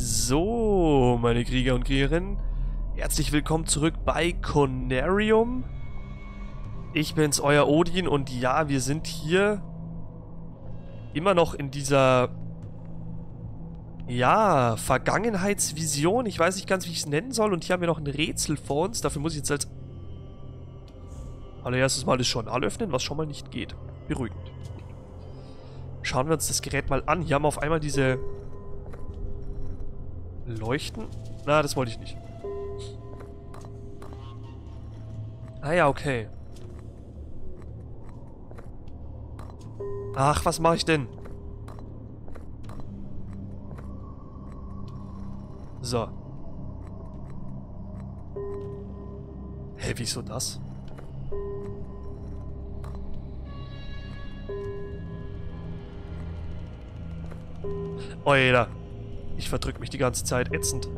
So, meine Krieger und Kriegerinnen, herzlich willkommen zurück bei Conarium. Ich bin's, euer Odin und ja, wir sind hier immer noch in dieser, ja, Vergangenheitsvision. Ich weiß nicht ganz, wie ich es nennen soll und hier haben wir noch ein Rätsel vor uns. Dafür muss ich jetzt als allererstes mal das Journal öffnen, was schon mal nicht geht. Beruhigend. Schauen wir uns das Gerät mal an. Hier haben wir auf einmal diese Leuchten? Na, das wollte ich nicht. Ah ja, okay. Ach, was mache ich denn? So. Hä, wieso das? Oida. Ich verdrück mich die ganze Zeit. Ätzend.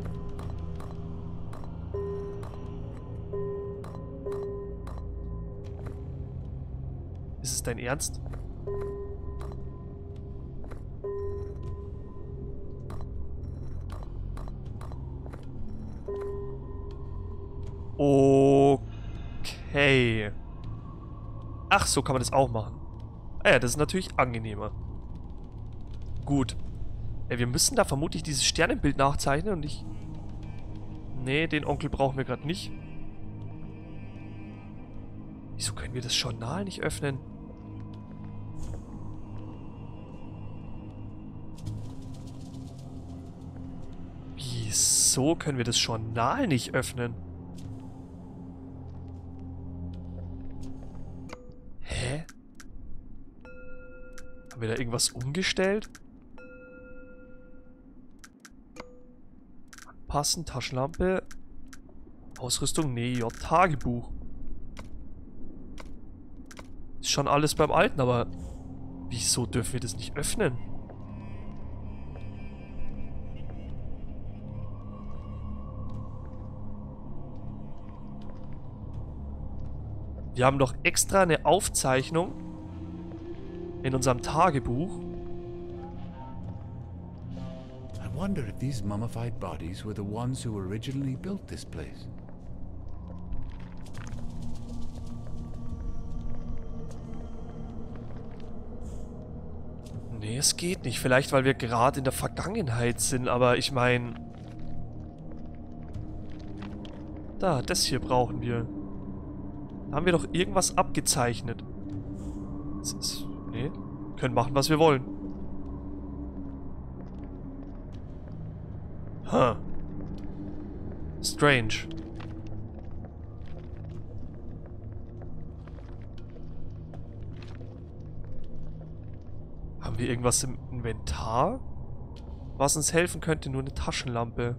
Ist es dein Ernst? Okay. Ach, so kann man das auch machen. Ah ja, das ist natürlich angenehmer. Gut. Ja, wir müssen da vermutlich dieses Sternenbild nachzeichnen und ich... Nee, den Onkel brauchen wir gerade nicht. Wieso können wir das Journal nicht öffnen? Wieso können wir das Journal nicht öffnen? Hä? Haben wir da irgendwas umgestellt? Passen, Taschenlampe. Ausrüstung, nee, ja, Tagebuch. Ist schon alles beim Alten, aber wieso dürfen wir das nicht öffnen? Wir haben doch extra eine Aufzeichnung in unserem Tagebuch wonder if these mummified bodies were the ones who originally built this place. Nee, es geht nicht. Vielleicht, weil wir gerade in der Vergangenheit sind, aber ich meine... Da, das hier brauchen wir. Da haben wir doch irgendwas abgezeichnet. Das ist... Nee, können machen, was wir wollen. Huh. Strange. Haben wir irgendwas im Inventar? Was uns helfen könnte, nur eine Taschenlampe.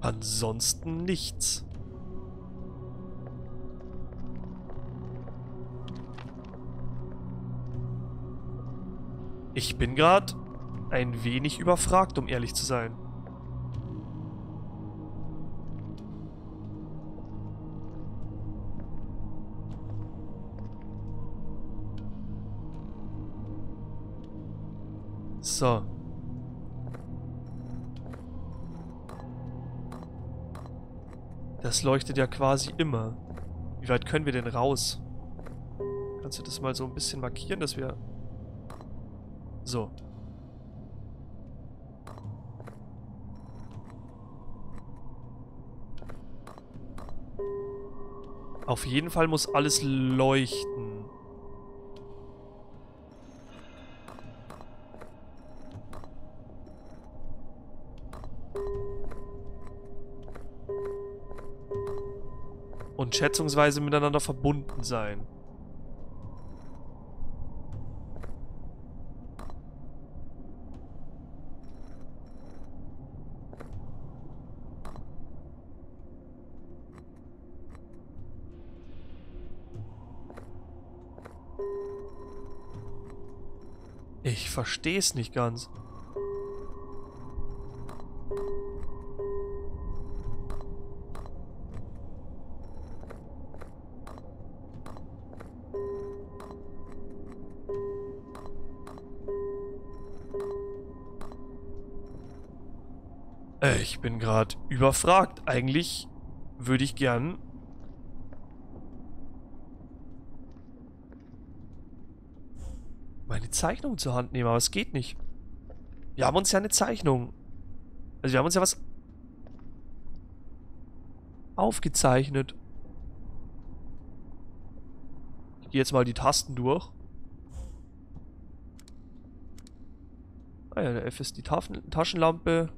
Ansonsten nichts. Ich bin gerade ein wenig überfragt, um ehrlich zu sein. So. Das leuchtet ja quasi immer. Wie weit können wir denn raus? Kannst du das mal so ein bisschen markieren, dass wir so. Auf jeden Fall muss alles leuchten. Und schätzungsweise miteinander verbunden sein. Ich verstehe es nicht ganz. Äh, ich bin gerade überfragt. Eigentlich würde ich gern Zeichnung zur Hand nehmen, aber es geht nicht. Wir haben uns ja eine Zeichnung. Also wir haben uns ja was aufgezeichnet. Ich gehe jetzt mal die Tasten durch. Ah ja, der F ist die Tafen Taschenlampe.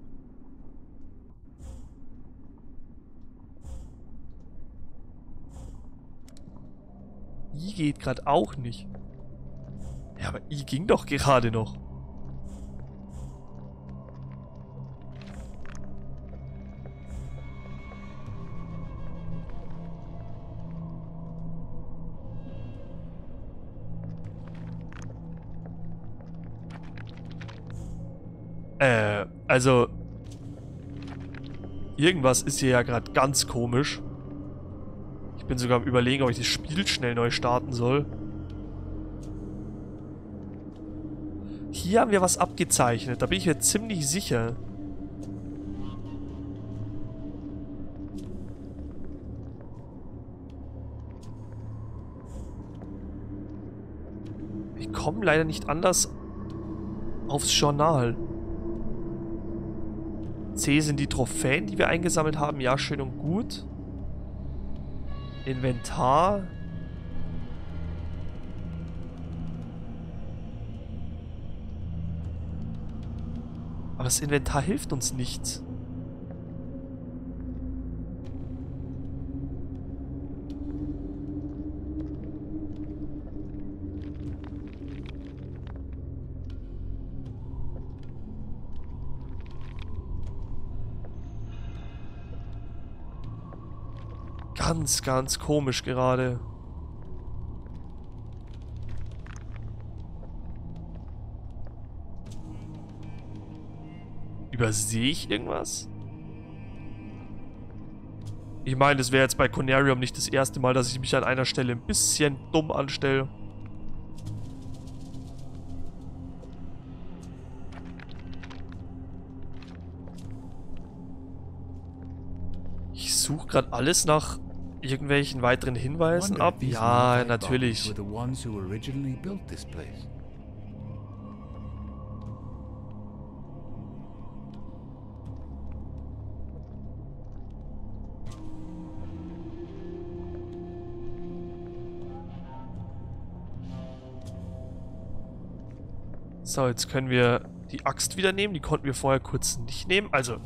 I geht gerade auch nicht. Ja, aber I ging doch gerade noch. Äh, also... Irgendwas ist hier ja gerade ganz komisch. Ich bin sogar am überlegen, ob ich das Spiel schnell neu starten soll. Hier haben wir was abgezeichnet. Da bin ich mir ziemlich sicher. Ich komme leider nicht anders aufs Journal. C sind die Trophäen, die wir eingesammelt haben. Ja, schön und gut. Inventar. Aber das Inventar hilft uns nichts. Ganz, ganz komisch gerade. Übersehe ich irgendwas? Ich meine, das wäre jetzt bei Conarium nicht das erste Mal, dass ich mich an einer Stelle ein bisschen dumm anstelle. Ich suche gerade alles nach irgendwelchen weiteren Hinweisen ab. Ja, natürlich. So, jetzt können wir die Axt wieder nehmen. Die konnten wir vorher kurz nicht nehmen. Also.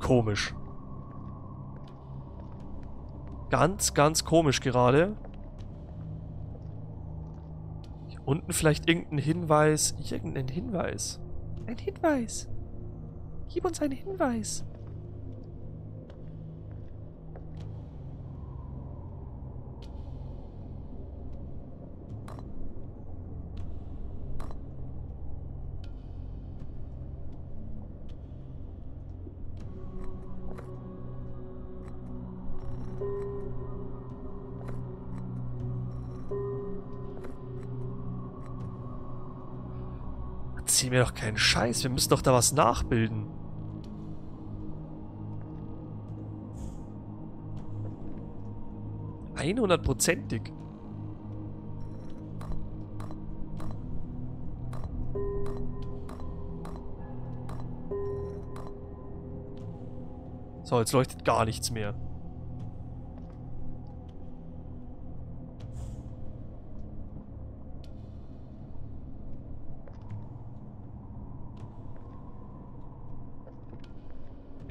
Komisch. Ganz, ganz komisch gerade. Unten vielleicht irgendein Hinweis. Irgendein Hinweis. Ein Hinweis. Gib uns einen Hinweis. Erzähl mir doch keinen Scheiß. Wir müssen doch da was nachbilden. Einhundertprozentig. So, jetzt leuchtet gar nichts mehr.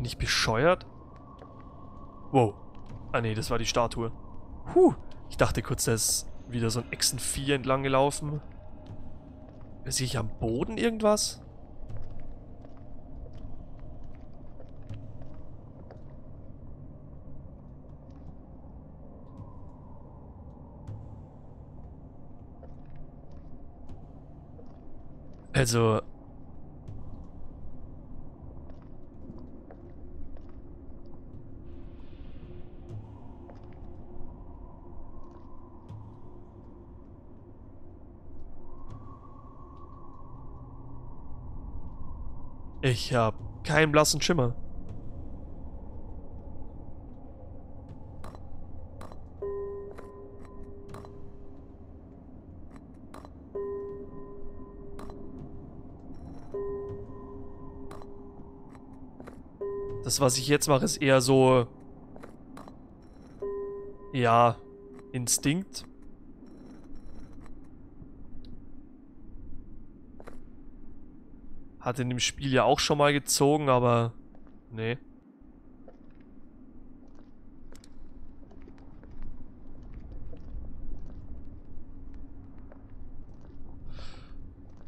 Bin ich bescheuert? Wow. Ah nee, das war die Statue. Huh. Ich dachte kurz, da ist wieder so ein Echsenvieh entlang gelaufen. Sehe ich am Boden irgendwas? Also, Ich habe keinen blassen Schimmer. Das, was ich jetzt mache, ist eher so... Ja, Instinkt. Hat in dem Spiel ja auch schon mal gezogen, aber... Nee.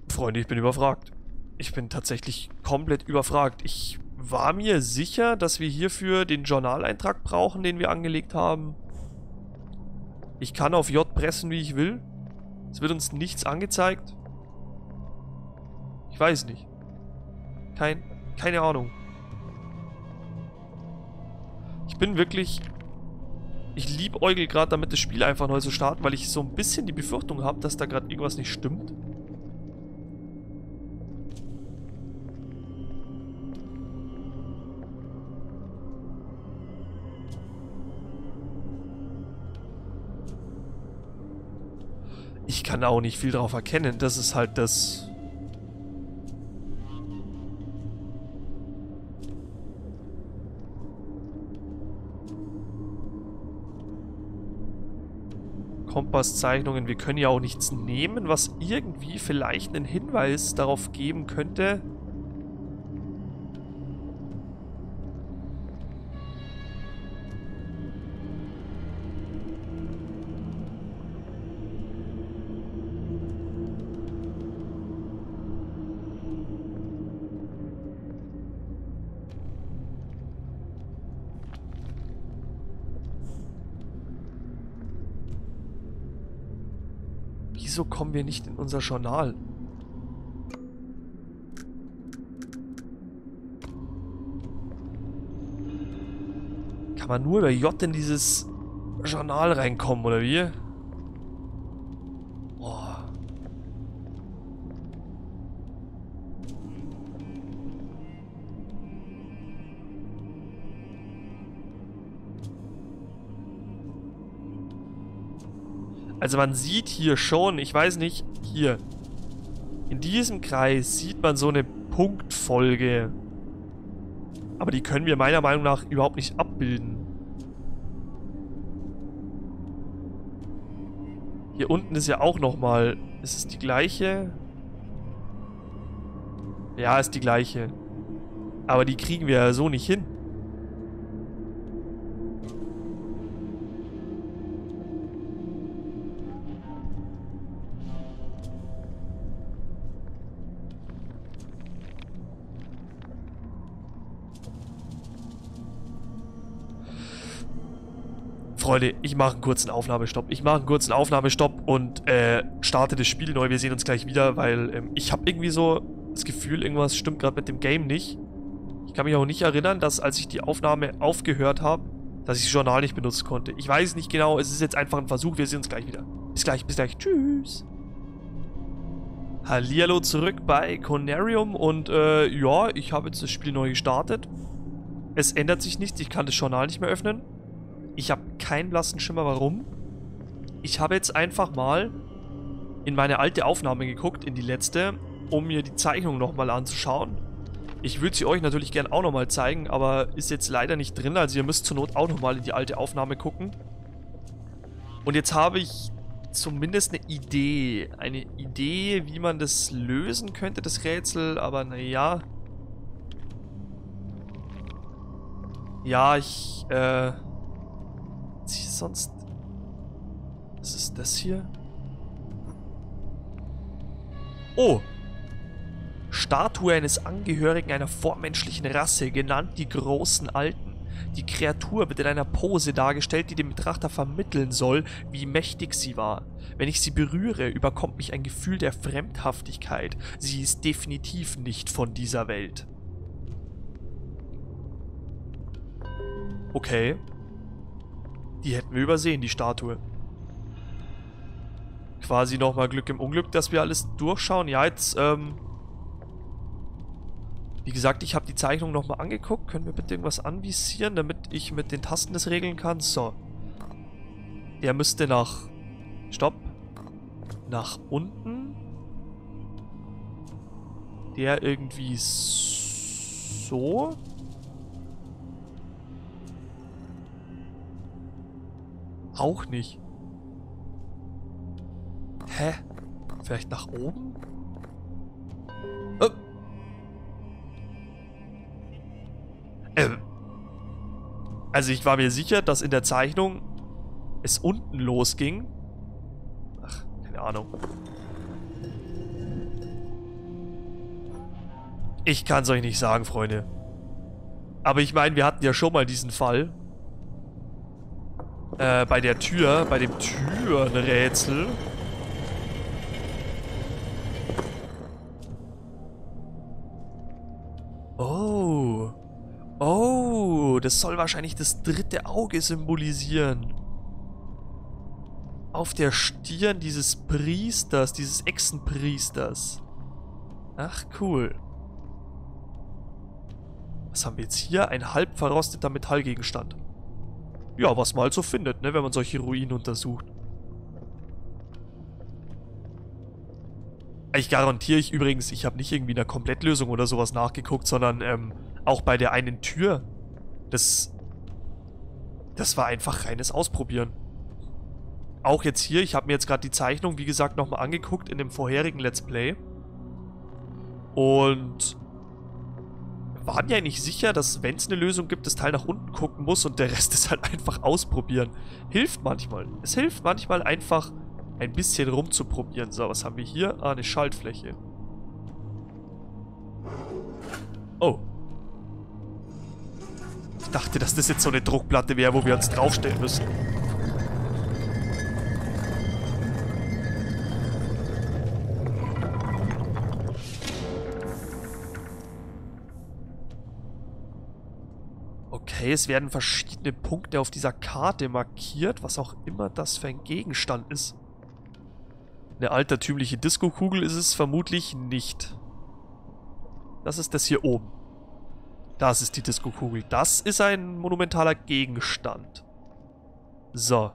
Freunde, ich bin überfragt. Ich bin tatsächlich komplett überfragt. Ich war mir sicher, dass wir hierfür den Journaleintrag brauchen, den wir angelegt haben. Ich kann auf J pressen, wie ich will. Es wird uns nichts angezeigt. Ich weiß nicht. Kein, keine Ahnung. Ich bin wirklich... Ich liebäugel gerade damit, das Spiel einfach neu zu starten, weil ich so ein bisschen die Befürchtung habe, dass da gerade irgendwas nicht stimmt. Ich kann auch nicht viel darauf erkennen. Das ist halt das... Kompasszeichnungen. Wir können ja auch nichts nehmen, was irgendwie vielleicht einen Hinweis darauf geben könnte, Wieso kommen wir nicht in unser Journal? Kann man nur über J in dieses Journal reinkommen, oder wie? Also man sieht hier schon, ich weiß nicht, hier. In diesem Kreis sieht man so eine Punktfolge. Aber die können wir meiner Meinung nach überhaupt nicht abbilden. Hier unten ist ja auch nochmal... Ist es die gleiche? Ja, ist die gleiche. Aber die kriegen wir ja so nicht hin. Freunde, ich mache einen kurzen Aufnahmestopp. Ich mache einen kurzen Aufnahmestopp und äh, starte das Spiel neu. Wir sehen uns gleich wieder, weil ähm, ich habe irgendwie so das Gefühl, irgendwas stimmt gerade mit dem Game nicht. Ich kann mich auch nicht erinnern, dass als ich die Aufnahme aufgehört habe, dass ich das Journal nicht benutzen konnte. Ich weiß nicht genau, es ist jetzt einfach ein Versuch. Wir sehen uns gleich wieder. Bis gleich, bis gleich. Tschüss. Hallihallo zurück bei Conarium und äh, ja, ich habe jetzt das Spiel neu gestartet. Es ändert sich nichts, ich kann das Journal nicht mehr öffnen. Ich habe keinen blassen Schimmer, warum. Ich habe jetzt einfach mal in meine alte Aufnahme geguckt, in die letzte, um mir die Zeichnung nochmal anzuschauen. Ich würde sie euch natürlich gern auch nochmal zeigen, aber ist jetzt leider nicht drin, also ihr müsst zur Not auch nochmal in die alte Aufnahme gucken. Und jetzt habe ich zumindest eine Idee. Eine Idee, wie man das lösen könnte, das Rätsel, aber naja. Ja, ich, äh sonst... Was ist das hier? Oh! Statue eines Angehörigen einer vormenschlichen Rasse, genannt die Großen Alten. Die Kreatur wird in einer Pose dargestellt, die dem Betrachter vermitteln soll, wie mächtig sie war. Wenn ich sie berühre, überkommt mich ein Gefühl der Fremdhaftigkeit. Sie ist definitiv nicht von dieser Welt. Okay. Die hätten wir übersehen, die Statue. Quasi nochmal Glück im Unglück, dass wir alles durchschauen. Ja, jetzt, ähm... Wie gesagt, ich habe die Zeichnung nochmal angeguckt. Können wir bitte irgendwas anvisieren, damit ich mit den Tasten das regeln kann? So. Der müsste nach... Stopp. Nach unten. Der irgendwie so. Auch nicht. Hä? Vielleicht nach oben? Oh. Ähm. Also ich war mir sicher, dass in der Zeichnung es unten losging. Ach, keine Ahnung. Ich kann es euch nicht sagen, Freunde. Aber ich meine, wir hatten ja schon mal diesen Fall. Äh, bei der Tür, bei dem Türenrätsel. Oh. Oh, das soll wahrscheinlich das dritte Auge symbolisieren. Auf der Stirn dieses Priesters, dieses Echsenpriesters. Ach, cool. Was haben wir jetzt hier? Ein halb verrosteter Metallgegenstand. Ja, was man halt so findet, ne, wenn man solche Ruinen untersucht. Ich garantiere ich übrigens, ich habe nicht irgendwie eine Komplettlösung oder sowas nachgeguckt, sondern ähm, auch bei der einen Tür. Das, das war einfach reines Ausprobieren. Auch jetzt hier, ich habe mir jetzt gerade die Zeichnung, wie gesagt, nochmal angeguckt in dem vorherigen Let's Play. Und waren ja nicht sicher, dass wenn es eine Lösung gibt, das Teil nach unten gucken muss und der Rest ist halt einfach ausprobieren. Hilft manchmal. Es hilft manchmal einfach ein bisschen rumzuprobieren. So, was haben wir hier? Ah, eine Schaltfläche. Oh. Ich dachte, dass das jetzt so eine Druckplatte wäre, wo wir uns draufstellen müssen. Okay, es werden verschiedene Punkte auf dieser Karte markiert, was auch immer das für ein Gegenstand ist. Eine altertümliche Disco-Kugel ist es vermutlich nicht. Das ist das hier oben. Das ist die Disco-Kugel. Das ist ein monumentaler Gegenstand. So.